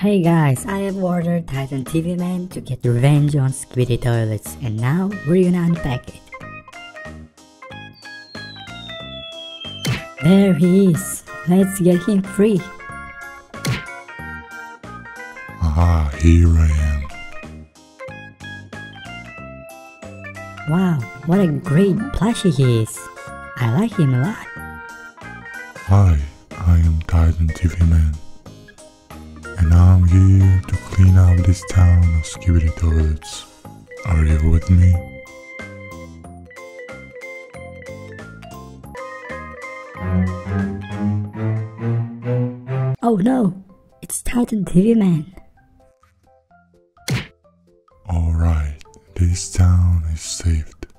Hey guys, I have ordered Titan TV Man to get revenge on Skibidi Toilets and now we're gonna unpack it. There he is. Let's get him free. Ah, here I am. Wow, what a great plushie he is. I like him a lot. Hi, I am Titan TV Man. I'm here to clean up this town of skibidi toilets. Are you with me? Oh no, it's Titan TV Man. Alright, this town is saved.